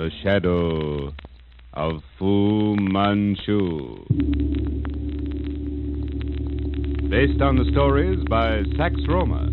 The Shadow of Fu Manchu. Based on the stories by Sax Rohmer.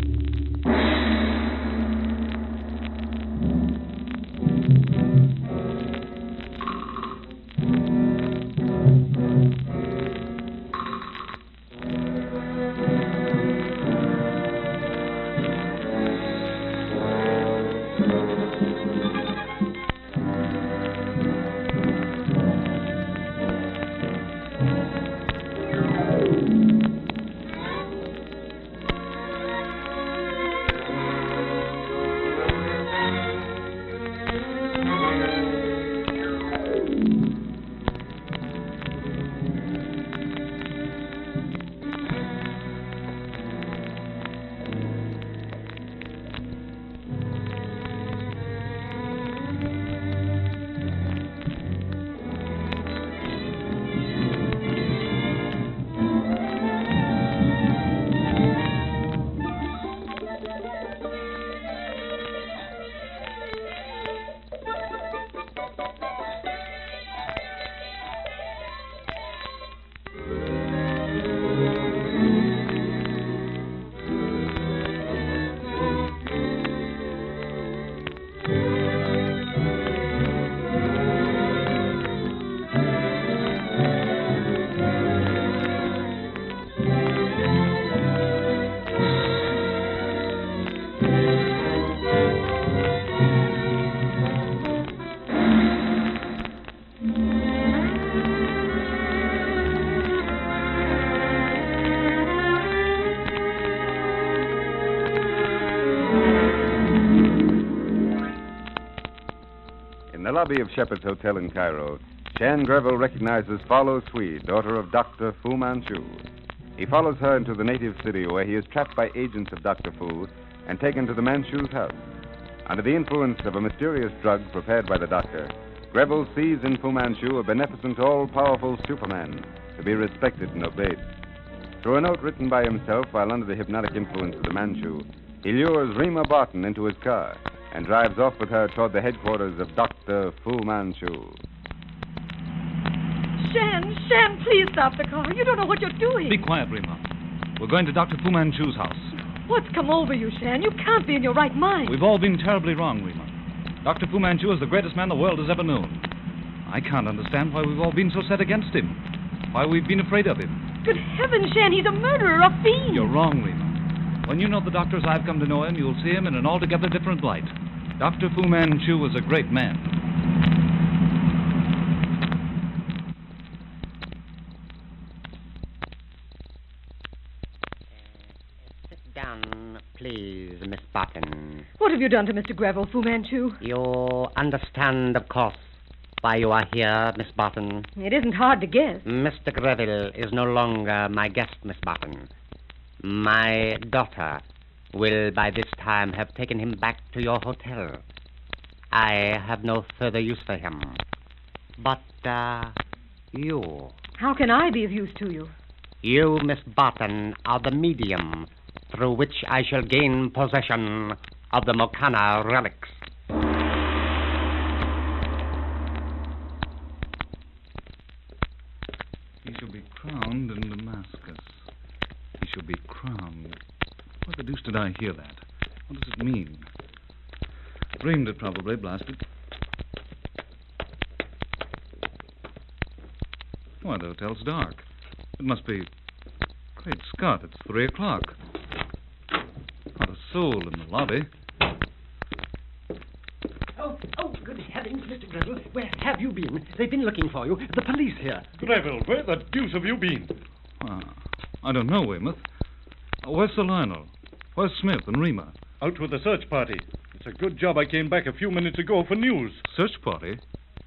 Lobby of Shepherd's Hotel in Cairo, Shan Greville recognizes Fah Lo Suee, daughter of Dr. Fu Manchu. He follows her into the native city where he is trapped by agents of Dr. Fu and taken to the Manchu's house. Under the influence of a mysterious drug prepared by the doctor, Greville sees in Fu Manchu a beneficent, all powerful Superman to be respected and obeyed. Through a note written by himself while under the hypnotic influence of the Manchu, he lures Rima Barton into his car and drives off with her toward the headquarters of Dr. Fu Manchu. Shan, Shan, please stop the car. You don't know what you're doing. Be quiet, Rima. We're going to Dr. Fu Manchu's house. What's come over you, Shan? You can't be in your right mind. We've all been terribly wrong, Rima. Dr. Fu Manchu is the greatest man the world has ever known. I can't understand why we've all been so set against him. Why we've been afraid of him. Good heavens, Shan, he's a murderer, a fiend. You're wrong, Rima. When you know the doctor as I've come to know him, you'll see him in an altogether different light. Dr. Fu Manchu was a great man. Sit down, please, Miss Barton. What have you done to Mr. Greville, Fu Manchu? You understand, of course, why you are here, Miss Barton. It isn't hard to guess. Mr. Greville is no longer my guest, Miss Barton. My daughter will by this time have taken him back to your hotel. I have no further use for him. But, uh, you. How can I be of use to you? You, Miss Barton, are the medium through which I shall gain possession of the Mokanna relics. He shall be crowned in Damascus. He shall be crowned. What the deuce did I hear that? What does it mean? Dreamed it, probably, blasted. Why, the hotel's dark. It must be. Great Scott, it's three o'clock. Not a soul in the lobby. Oh, oh, good heavens, Mr. Greville. Where have you been? They've been looking for you. The police here. Greville, where the deuce have you been? Ah, I don't know, Weymouth. Uh, Where's Sir Lionel? Where's Smith and Rima? Out with the search party. It's a good job I came back a few minutes ago for news. Search party?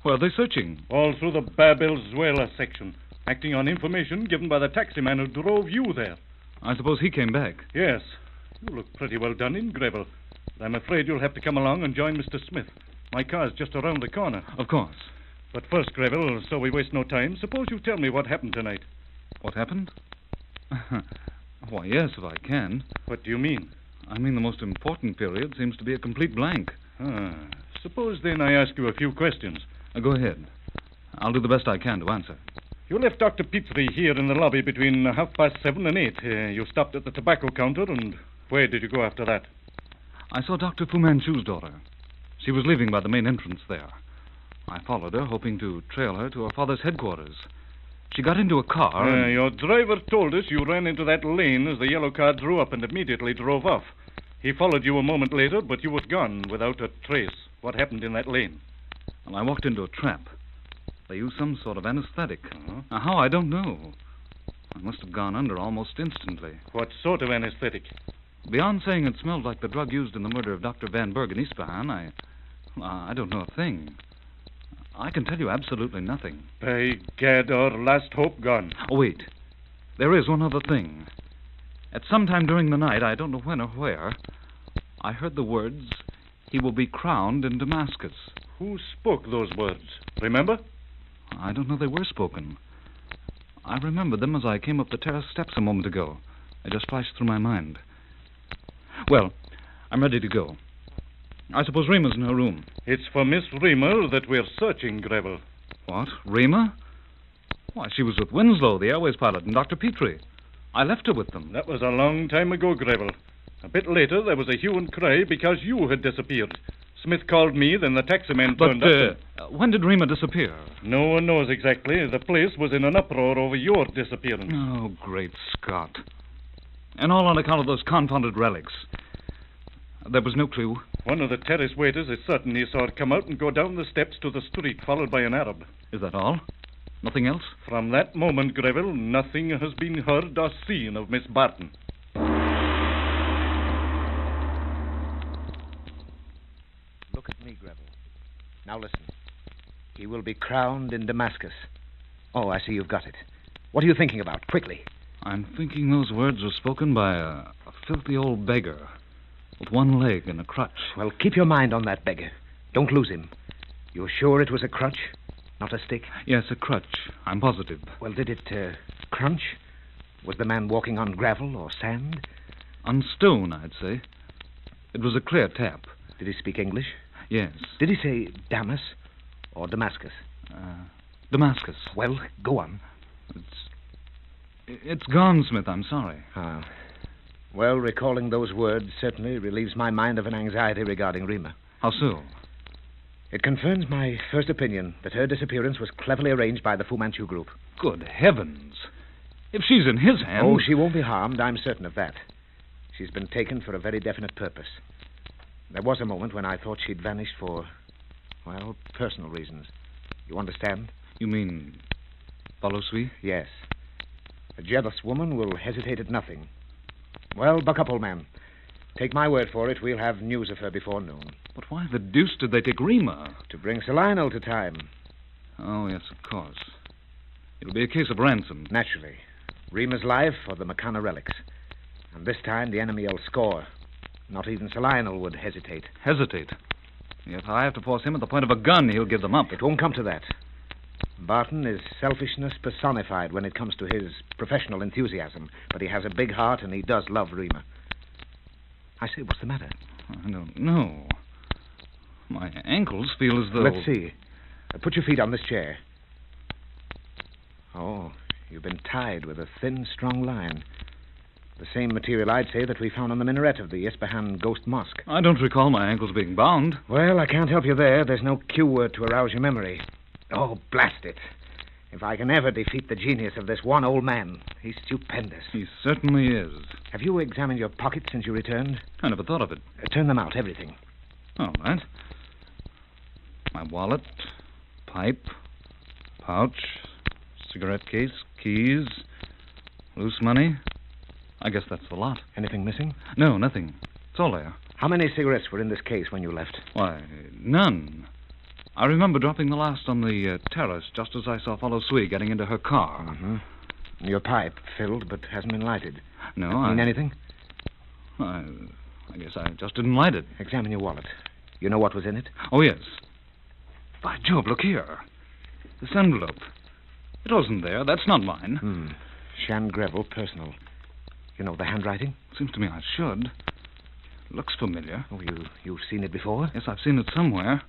Where are they searching? All through the Babelzuela section, acting on information given by the taxi man who drove you there. I suppose he came back. Yes. You look pretty well done in, Greville. But I'm afraid you'll have to come along and join Mr. Smith. My car's just around the corner. Of course. But first, Greville, so we waste no time, suppose you tell me what happened tonight. What happened? Why, yes, if I can. What do you mean? I mean, the most important period seems to be a complete blank. Ah, Suppose then I ask you a few questions. Uh, go ahead. I'll do the best I can to answer. You left Dr. Petrie here in the lobby between uh, half past seven and eight. Uh, you stopped at the tobacco counter, and where did you go after that? I saw Dr. Fu Manchu's daughter. She was leaving by the main entrance there. I followed her, hoping to trail her to her father's headquarters. She got into a car. Uh, and- your driver told us you ran into that lane as the yellow car drew up and immediately drove off. He followed you a moment later, but you was gone without a trace. What happened in that lane? Well, I walked into a trap. They used some sort of anesthetic. Uh-huh. Now, how, I don't know. I must have gone under almost instantly. What sort of anesthetic? Beyond saying it smelled like the drug used in the murder of Dr. Van Berg in Isfahan, I. well, I don't know a thing. I can tell you absolutely nothing. By gad, our last hope gone. Oh, wait. There is one other thing. At some time during the night, I don't know when or where, I heard the words, He will be crowned in Damascus. Who spoke those words? Remember? I don't know they were spoken. I remembered them as I came up the terrace steps a moment ago. They just flashed through my mind. Well, I'm ready to go. I suppose Rima's in her room. It's for Miss Reamer that we're searching, Greville. What? Rima? Why, she was with Winslow, the airways pilot, and Dr. Petrie. I left her with them. That was a long time ago, Greville. A bit later, there was a hue and cry because you had disappeared. Smith called me, then the taxi man But turned up. uh, when did Rima disappear? No one knows exactly. The place was in an uproar over your disappearance. Oh, great Scott. And all on account of those confounded relics. There was no clue. One of the terrace waiters is certain he saw it come out and go down the steps to the street, followed by an Arab. Is that all? Nothing else? From that moment, Greville, nothing has been heard or seen of Miss Barton. Look at me, Greville. Now listen. He will be crowned in Damascus. Oh, I see you've got it. What are you thinking about? Quickly. I'm thinking those words were spoken by a, a filthy old beggar with one leg and a crutch. Well, keep your mind on that beggar. Don't lose him. You're sure it was a crutch, not a stick? Yes, a crutch. I'm positive. Well, did it uh, crunch? Was the man walking on gravel or sand? On stone, I'd say. It was a clear tap. Did he speak English? Yes. Did he say Damas or Damascus? Uh, Damascus. Well, go on. It's. It's gone, Smith. I'm sorry. Ah. Well, recalling those words certainly relieves my mind of an anxiety regarding Rima. How so? It confirms my first opinion that her disappearance was cleverly arranged by the Fu Manchu group. Good heavens. If she's in his hands. Oh, she won't be harmed. I'm certain of that. She's been taken for a very definite purpose. There was a moment when I thought she'd vanished for, well, personal reasons. You understand? You mean. Fah Lo Suee? Yes. A jealous woman will hesitate at nothing. Well, buck up, old man. Take my word for it, we'll have news of her before noon. But why the deuce did they take Rima? To bring Sir Lionel to time, Oh, yes, of course. It'll be a case of ransom. naturally. Rima's life or the Mokanna relics. And this time the enemy will score. Not even Sir Lionel would hesitate. Hesitate. If I have to force him at the point of a gun, he'll give them up. It won't come to that. Barton is selfishness personified when it comes to his professional enthusiasm, but he has a big heart and he does love Rima. I say, what's the matter? I don't know. My ankles feel as though. Let's see. Uh, put your feet on this chair. Oh, you've been tied with a thin, strong line. The same material, I'd say, that we found on the minaret of the Ispahan Ghost Mosque. I don't recall my ankles being bound. Well, I can't help you there. There's no cue word to arouse your memory. Oh, blast it. If I can ever defeat the genius of this one old man, he's stupendous. He certainly is. Have you examined your pockets since you returned? I never thought of it. Uh, turn them out, everything. All right. My wallet, pipe, pouch, cigarette case, keys, loose money. I guess that's the lot. Anything missing? No, nothing. It's all there. How many cigarettes were in this case when you left? Why, none. I remember dropping the last on the uh, terrace just as I saw Fah Lo Suee getting into her car. Mm-hmm. Your pipe filled but hasn't been lighted. No, I Mean anything? I. I guess I just didn't light it. Examine your wallet. You know what was in it? Oh, yes. By Jove, look here. This envelope. It wasn't there. That's not mine. Hmm. Shan Greville, personal. You know the handwriting? Seems to me I should. Looks familiar. Oh, you, you've seen it before? Yes, I've seen it somewhere.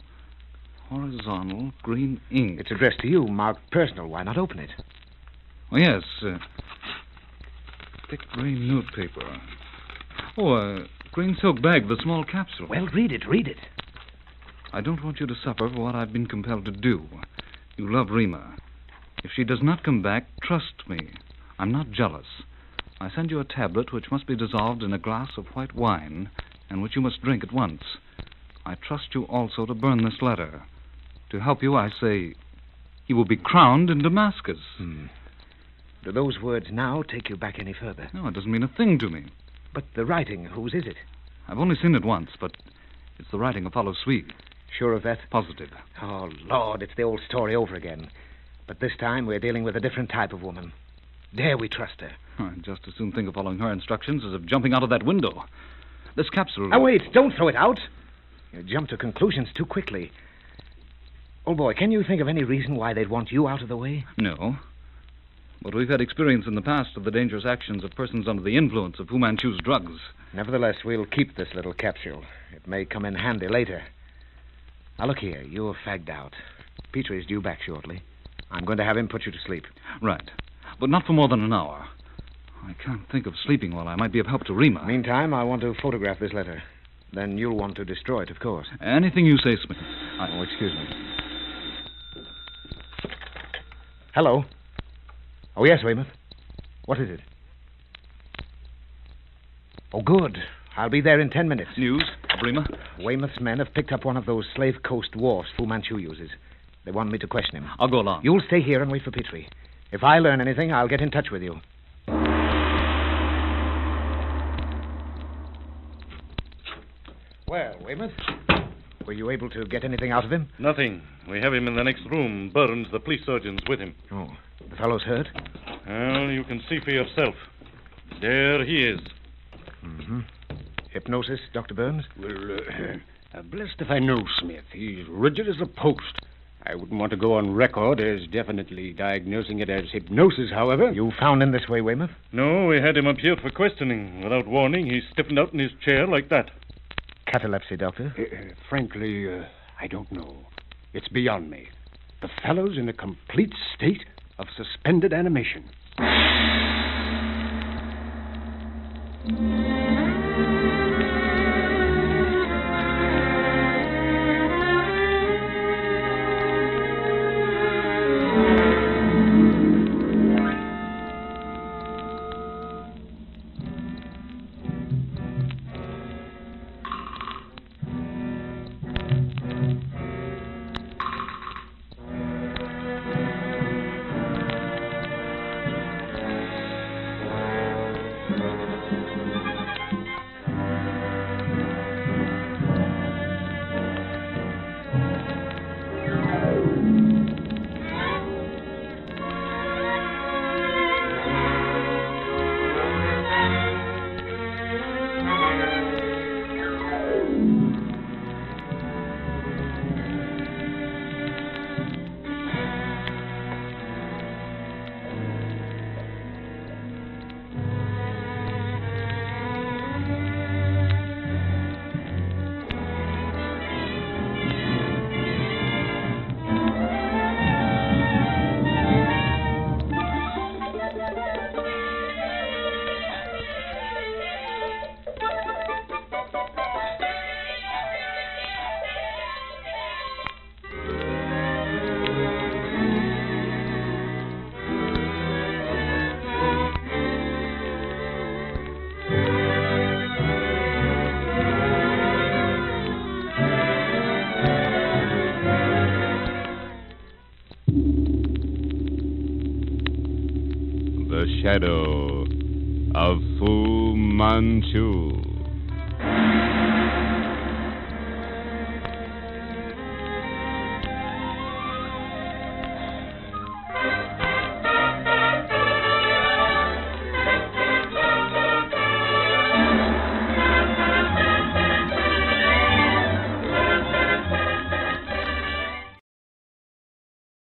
Horizontal green ink. It's addressed to you, marked personal. Why not open it? Oh, yes. Uh, thick green notepaper. Oh, a green silk bag with a small capsule. Well, read it, read it. I don't want you to suffer for what I've been compelled to do. You love Rima. If she does not come back, trust me. I'm not jealous. I send you a tablet which must be dissolved in a glass of white wine and which you must drink at once. I trust you also to burn this letter. To help you, I say, he will be crowned in Damascus. Hmm. Do those words now take you back any further? No, it doesn't mean a thing to me. But the writing, whose is it? I've only seen it once, but it's the writing of Fah Lo Suee. Sure of that? Positive. Oh, Lord, it's the old story over again. But this time we're dealing with a different type of woman. Dare we trust her? I'd just as soon think of following her instructions as of jumping out of that window. This capsule. Now, wait. Don't throw it out. You jump to conclusions too quickly. Old boy, can you think of any reason why they'd want you out of the way? No. But we've had experience in the past of the dangerous actions of persons under the influence of Fu Manchu's drugs. Nevertheless, we'll keep this little capsule. It may come in handy later. Now, look here. You're fagged out. Petrie's due back shortly. I'm going to have him put you to sleep. Right. But not for more than an hour. I can't think of sleeping while I might be of help to Rima. Meantime, I want to photograph this letter. Then you'll want to destroy it, of course. Anything you say, Smith. I... Oh, excuse me. Hello. Oh, yes, Weymouth. What is it? Oh, good. I'll be there in ten minutes. News? Rima? Weymouth's men have picked up one of those slave coast wharfs Fu Manchu uses. They want me to question him. I'll go along. You'll stay here and wait for Petrie. If I learn anything, I'll get in touch with you. Well, Weymouth, were you able to get anything out of him? Nothing. We have him in the next room. Burns, the police surgeon's with him. Oh, the fellow's hurt? Well, you can see for yourself. There he is. Mm-hmm. Hypnosis, Dr. Burns? Well, uh, uh, blessed if I know, Smith. He's rigid as a post. I wouldn't want to go on record as definitely diagnosing it as hypnosis, however. You found him this way, Weymouth? No, we had him up here for questioning. Without warning, he stiffened out in his chair like that. Catalepsy, Doctor? Uh, uh, frankly, uh, I don't know. It's beyond me. The fellow's in a complete state of suspended animation. The Shadow of Fu Manchu.